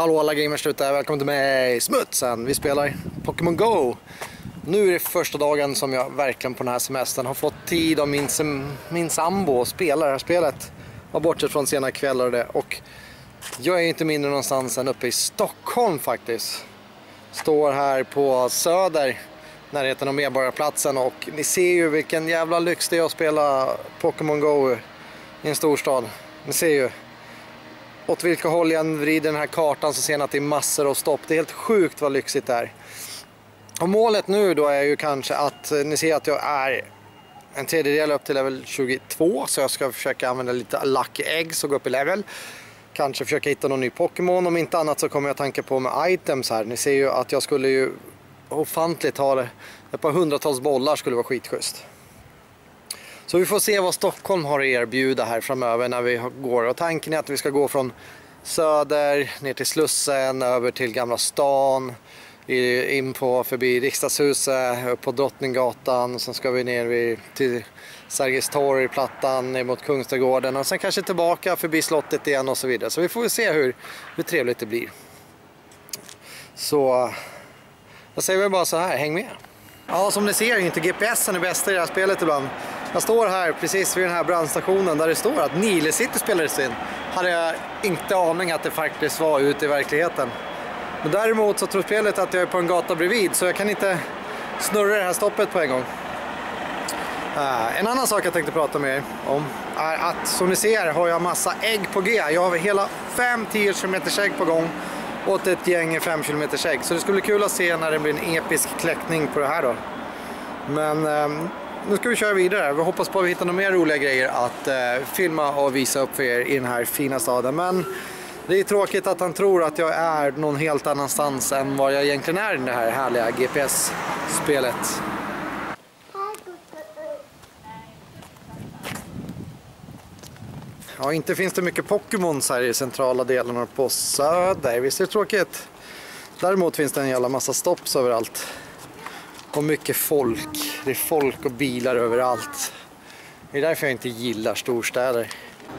Hallå alla gamers ute, välkommen till mig Smutsen. Vi spelar Pokémon Go. Nu är det första dagen som jag verkligen på den här semestern har fått tid av min, min sambo att spela det här spelet. Var bortsett från sena kvällar och det. Och jag är inte mindre någonstans än uppe i Stockholm faktiskt. Står här på Söder, närheten av Medborgarplatsen och ni ser ju vilken jävla lyx det är att spela Pokémon Go i en storstad. Ni ser ju åt vilka håll jag än vrider den här kartan så ser ni att det är massor av stopp. Det är helt sjukt vad lyxigt det är. Och målet nu då är ju kanske att eh, ni ser att jag är en tredjedel upp till level 22 så jag ska försöka använda lite lucky eggs och gå upp i level. Kanske försöka hitta någon ny Pokémon. Om inte annat så kommer jag tanka på med items här. Ni ser ju att jag skulle ju ofantligt ha. Ett par hundratals bollar skulle vara skitschysst. Så vi får se vad Stockholm har att erbjuda här framöver när vi går. Och tanken är att vi ska gå från Söder ner till Slussen, över till Gamla stan, in på förbi Riksdagshuset, upp på Drottninggatan. Sen ska vi ner till Sergels torg, Plattan, ner mot Kungsträdgården och sen kanske tillbaka förbi slottet igen och så vidare. Så vi får se hur, hur trevligt det blir. Så jag säger väl bara så här, häng med. Ja, som ni ser är inte GPSen är bästa i det här spelet ibland. Jag står här precis vid den här brandstationen där det står att Nile City spelades in. Hade jag inte aning att det faktiskt var ute i verkligheten. Men däremot så tror spelet att jag är på en gata bredvid så jag kan inte snurra det här stoppet på en gång. Uh, en annan sak jag tänkte prata med er om är att som ni ser har jag massa ägg på G. Jag har hela 5-10 km ägg på gång åt ett gäng 5 km ägg. Så det skulle bli kul att se när det blir en episk kläckning på det här då. Men um, nu ska vi köra vidare. Vi hoppas på att vi hittar några mer roliga grejer att eh, filma och visa upp för er i den här fina staden. Men det är tråkigt att han tror att jag är någon helt annanstans än vad jag egentligen är i det här härliga GPS-spelet. Ja, inte finns det mycket Pokémons här i centrala delarna på Söder. Visst är det tråkigt? Däremot finns det en jävla massa stopps överallt. Och mycket folk. Det är folk och bilar överallt. Det är därför jag inte gillar storstäder.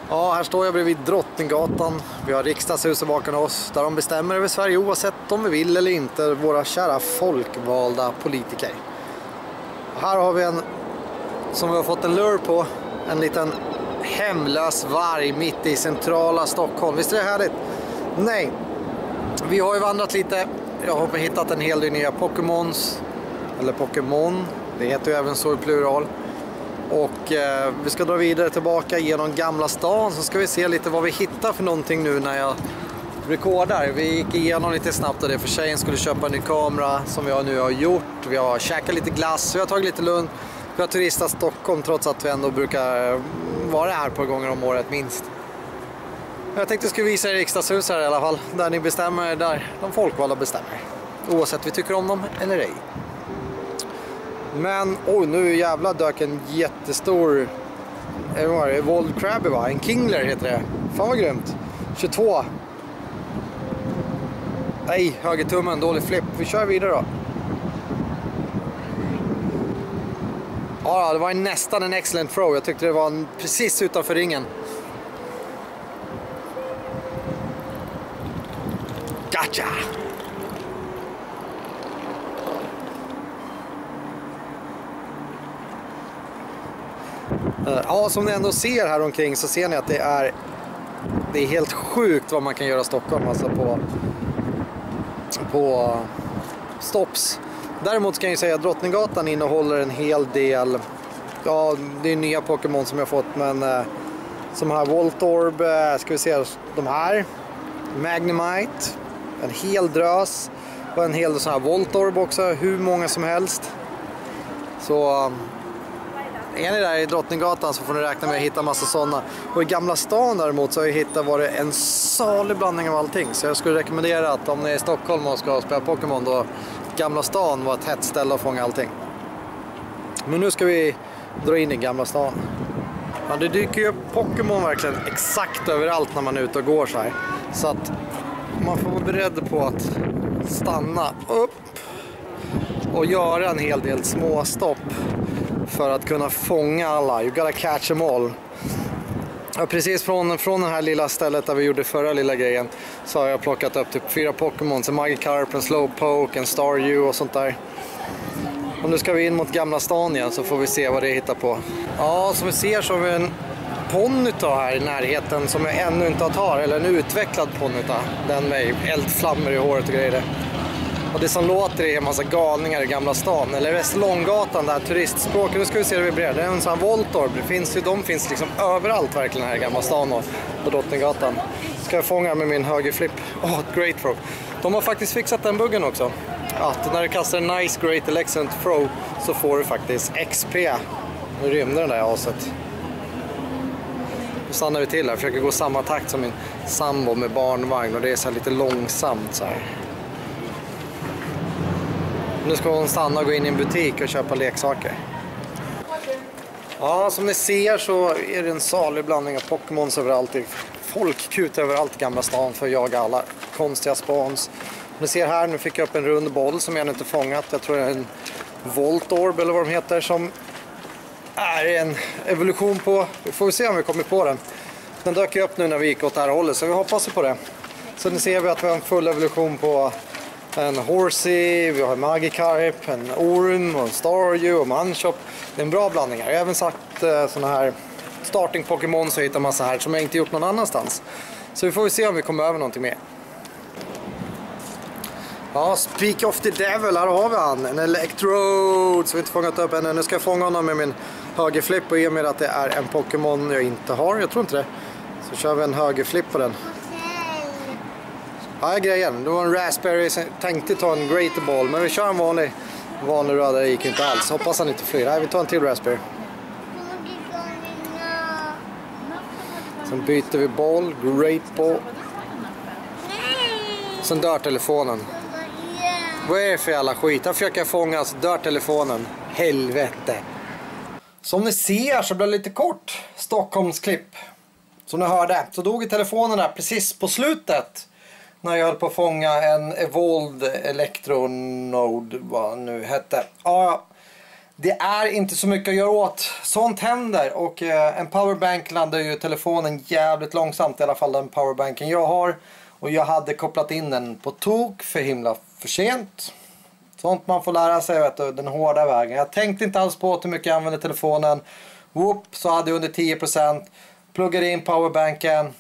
Ja, här står jag bredvid Drottninggatan. Vi har riksdagshuset bakom oss där de bestämmer över Sverige oavsett om vi vill eller inte. Våra kära folkvalda politiker. Här har vi en som vi har fått en lur på. En liten hemlös varg mitt i centrala Stockholm. Visst är det härligt? Nej. Vi har ju vandrat lite. Jag har hittat en hel del nya Pokémons. Eller Pokémon. Det heter ju även så i plural. Och eh, vi ska dra vidare tillbaka genom Gamla stan så ska vi se lite vad vi hittar för någonting nu när jag rekordar. Vi gick igenom lite snabbt och det för tjejen skulle köpa en ny kamera som jag nu har gjort. Vi har käkat lite glass, vi har tagit lite lugnt. Vi har turistat Stockholm trots att vi ändå brukar eh, vara här på gånger om året minst. Jag tänkte jag skulle visa er riksdagshuset här i alla fall. Där ni bestämmer, där de folkvalda bestämmer. Oavsett vi tycker om dem eller ej. Men oj, nu jävla dök en jättestor eh, vad var det, Wold Crabby va? En Kingler heter det. Fan vad grymt. 22. Nej, högertummen, dålig flipp. Vi kör vidare då. Ja, det var nästan en excellent throw. Jag tyckte det var precis utanför ringen. Gotcha! Eh, ja, som ni ändå ser här omkring så ser ni att det är det är helt sjukt vad man kan göra i Stockholm alltså på, på stops. Däremot kan jag säga att Drottninggatan innehåller en hel del, ja det är nya Pokémon som jag fått men eh, som här Voltorb, eh, ska vi se, de här, Magnemite, en hel drös och en hel del sådana här Voltorb också, hur många som helst. Så är ni där i Drottninggatan så får ni räkna med att hitta massa sådana. Och i Gamla stan däremot så har jag hittat var det en salig blandning av allting. Så jag skulle rekommendera att om ni är i Stockholm och ska spela Pokémon då Gamla stan var ett hett ställe att fånga allting. Men nu ska vi dra in i Gamla stan. Ja, det dyker ju upp Pokémon verkligen exakt överallt när man är ute och går så här. Så att man får vara beredd på att stanna upp och göra en hel del småstopp för att kunna fånga alla. You gotta catch them all. Ja, precis från, från det här lilla stället där vi gjorde förra lilla grejen så har jag plockat upp typ fyra Pokémon, en Magikarp, en Slowpoke, en Staryu och sånt där. Och nu ska vi in mot Gamla stan igen så får vi se vad det hittar på. Ja, som vi ser så har vi en Ponyta här i närheten som jag ännu inte har tagit, eller en utvecklad Ponyta. Den med eldflammor i håret och grejer. Och det som låter är en massa galningar i Gamla stan, eller Västerlånggatan där turistspråket. Nu ska vi se hur det blir. Det är en sån här Voltorb. Det finns ju, de finns liksom överallt verkligen här i Gamla stan och på Drottninggatan. Ska jag fånga med min högerflip. Åh, oh, ett great throw. De har faktiskt fixat den buggen också. Att när du kastar en nice, great, excellent throw så får du faktiskt XP. Nu rymde den där aset. Nu stannar vi till här. Försöker gå samma takt som min sambo med barnvagn och det är så lite långsamt så här. Nu ska hon stanna och gå in i en butik och köpa leksaker. Ja, som ni ser så är det en salig blandning av Pokémons överallt. Folkkut överallt i Gamla stan för att jaga alla konstiga spawns. Ni ser här, nu fick jag upp en rund boll som jag ännu inte fångat. Jag tror det är en Voltorb eller vad de heter som är en evolution på. Vi får se om vi kommer på den. Den dök ju upp nu när vi gick åt det här hållet så vi hoppas på det. Så nu ser vi att vi har en full evolution på en Horsey, vi har en Magikarp, en Orm, och en Staryu och Manchop. Det är en bra blandning här. Jag har även satt eh, sådana här starting Pokémon så hittar man massa här som jag inte gjort någon annanstans. Så vi får väl se om vi kommer över någonting mer. Ja, Speak of the Devil, här har vi han. En Electrode som vi inte fångat upp ännu. Nu ska jag fånga honom med min högerflip och i och med att det är en Pokémon jag inte har, jag tror inte det. Så kör vi en högerflip på den. Ja, grejen. Det var en Raspberry. Jag tänkte ta en Greater Ball, men vi kör en vanlig, vanlig rödare. Det gick inte alls. Hoppas han inte flyr. Nej, vi tar en till Raspberry. Sen byter vi boll. Great Ball. Sen dör telefonen. Vad är det för jävla skit? Han försöker fånga alltså så dör telefonen. Helvete. Som ni ser så blev det lite kort Stockholmsklipp. Som ni hörde så dog telefonen där precis på slutet när jag höll på att fånga en Evolved Electronode, vad nu hette. Ja, det är inte så mycket att göra åt. Sånt händer och eh, en powerbank landar ju telefonen jävligt långsamt, i alla fall den powerbanken jag har. Och jag hade kopplat in den på tok för himla för sent. Sånt man får lära sig, vet du, den hårda vägen. Jag tänkte inte alls på hur mycket jag använde telefonen. Whoop, så hade jag under 10%. Pluggade in powerbanken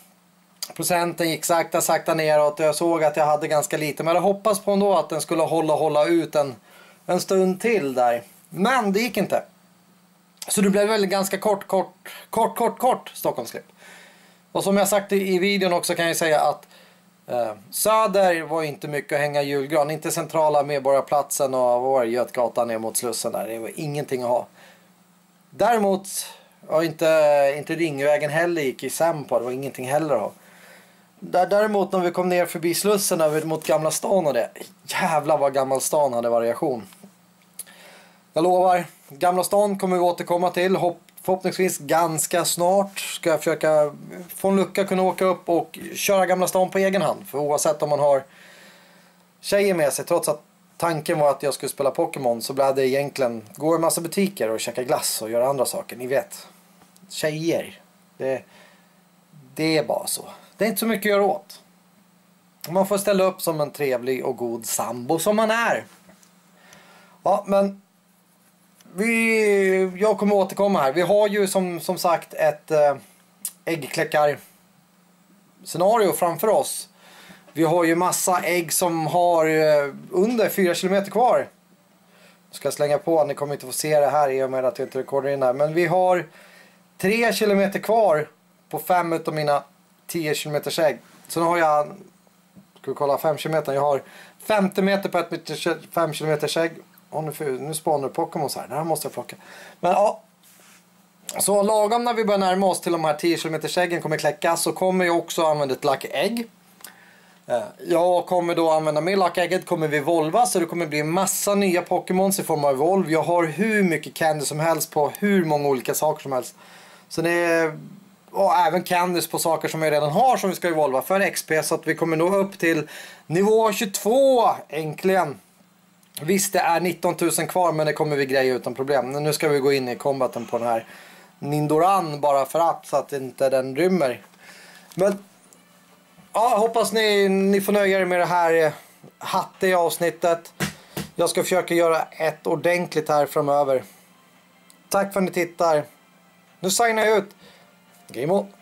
procenten gick sakta, sakta neråt och jag såg att jag hade ganska lite. Men jag hade hoppats på ändå att den skulle hålla, hålla ut en, en stund till där. Men det gick inte. Så det blev väl ganska kort, kort, kort, kort, kort Stockholmsklipp. Och som jag sagt i videon också kan jag säga att eh, Söder var inte mycket att hänga julgran. Inte centrala Medborgarplatsen och var Götgatan ner mot Slussen där. Det var ingenting att ha. Däremot, och inte, inte Ringvägen heller gick i Sempo. Det var ingenting heller att ha. Där, däremot när vi kom ner förbi Slussen över mot Gamla stan och det. Jävlar vad Gamla stan hade variation. Jag lovar, Gamla stan kommer vi återkomma till. Hopp, förhoppningsvis ganska snart ska jag försöka få en lucka kunna åka upp och köra Gamla stan på egen hand. För oavsett om man har tjejer med sig, trots att tanken var att jag skulle spela Pokémon så blev det egentligen gå i massa butiker och käka glass och göra andra saker. Ni vet, tjejer. Det, det är bara så. Det är inte så mycket att göra åt. Man får ställa upp som en trevlig och god sambo som man är. Ja, men vi, jag kommer återkomma här. Vi har ju som, som sagt ett eh, äggkläckarscenario äggkläckar scenario framför oss. Vi har ju massa ägg som har eh, under 4 km kvar. Jag ska slänga på, ni kommer inte få se det här i och med att jag inte rekordar in här. Men vi har 3 km kvar på fem av mina 10 km ägg. Sen har jag, ska vi kolla 5 km, jag har 50 meter på ett 5 km ägg. Oh, nu, nu du Pokémon här, det här måste jag plocka. Men ja. Så lagom när vi börjar närma oss till de här 10 km äggen kommer kläckas så kommer jag också använda ett Lucky Egg. Eh, jag kommer då använda med Lucky Egget kommer vi volva så det kommer bli massa nya Pokémons i form av Evolve. Jag har hur mycket candy som helst på hur många olika saker som helst. Så det är och även candys på saker som vi redan har som vi ska evolva för XP så att vi kommer nå upp till nivå 22 äntligen. Visst det är 19 000 kvar men det kommer vi greja utan problem. Nu ska vi gå in i combaten på den här Nindoran bara för att så att inte den rymmer. Men ja, hoppas ni, ni får nöja er med det här eh, hattiga avsnittet. Jag ska försöka göra ett ordentligt här framöver. Tack för att ni tittar. Nu signar jag ut. Game on.